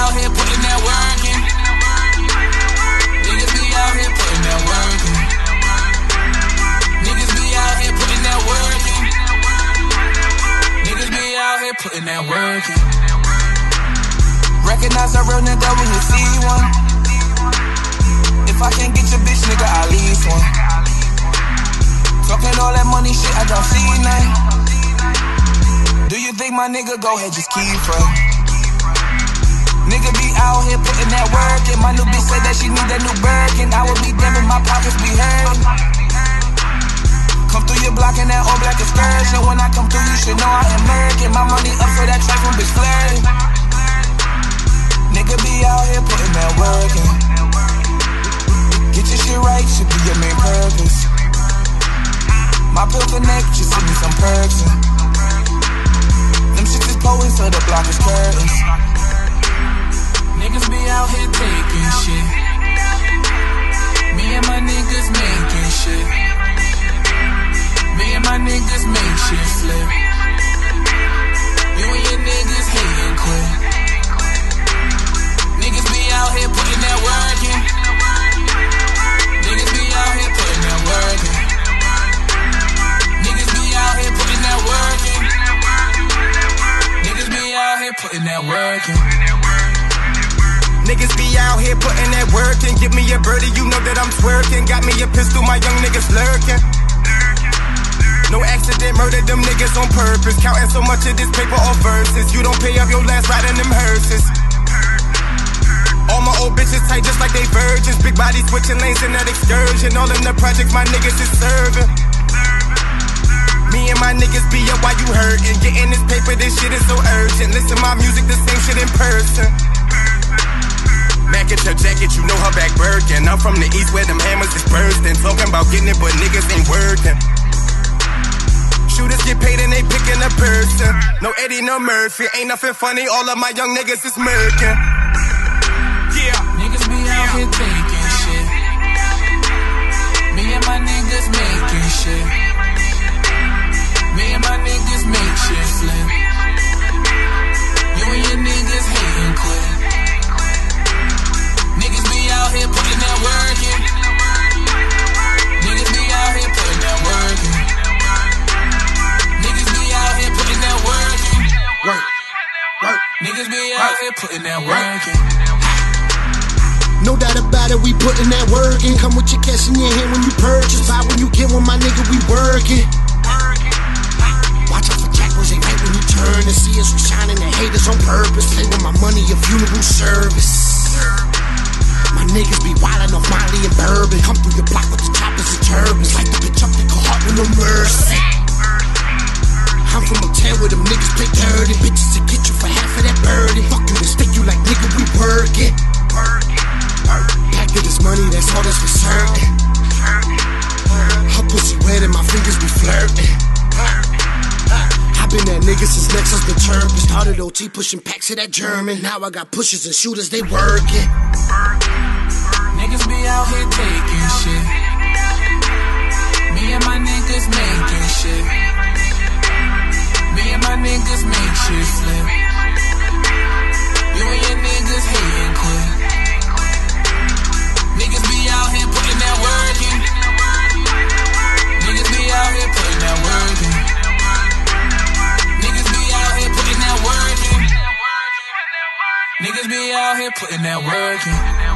out here putting that work in. Niggas be out here putting that work in. Niggas be out here putting that work in. Niggas be out here putting that work in. Recognize a real nigga when you see one. If I can't get your bitch, nigga, I leave one. Talking all that money shit, I don't see none. Do you think my nigga go ahead, just keep running? Bitch said that she need that new Birkin. I will be damn if my pockets be hurting. Come through your block in that all black excursion. When I come through, you should know I am American. My money up for that from bitch flirting. Nigga be out here putting that work in. Get your shit right, should be your main purpose. My pill connect, just send me some perks. Them shits is poets, so the block is curtains. Niggas be out here taking shit. Me and my niggas making shit. Me and my niggas make shit flip. You and your niggas hating quit. Niggas be out here putting that work in. Niggas be out here putting that work in. Niggas be out here putting that work in. Niggas be out here putting that work in. Niggas be out here putting that work in. Give me a birdie, you know that I'm twerking. Got me a pistol, my young niggas lurking. No accident, murdered them niggas on purpose. Counting so much of this paper off verses. You don't pay up your last ride in them hearses. All my old bitches tight just like they virgins. Big body switching lanes in that excursion. All in the projects my niggas is serving. Me and my niggas be up while you hurting. Getting this paper, this shit is so urgent. Listen to my music, the same shit in person. Back at your jacket, you know her back Birkin. I'm from the east where them hammers is bursting. Talking about getting it, but niggas ain't working. Shooters get paid and they picking a person. No Eddie, no Murphy. Ain't nothing funny. All of my young niggas is murking. Yeah. Niggas be out here taking shit. Me and my niggas making shit. Niggas be out here putting that work in. No doubt about it, we putting that work in. Come with your cash in your hand when you purchase. Buy when you get one, my nigga, we working. Watch out for jackals, they right when you turn and see us. We shining the haters on purpose. Play with my money, a funeral service. My niggas be wildin' off Molly and bourbon. Come through your block with the choppers and turbans. Like the bitch up, they call heart with no mercy. I'm from a town where them niggas play dirty. Bitches to get Term. Started OT pushing packs of that German. Now I got pushers and shooters, they working. Niggas be out here taking shit. Me and my niggas making shit. Me and my niggas make shit flip. Here putting that work in.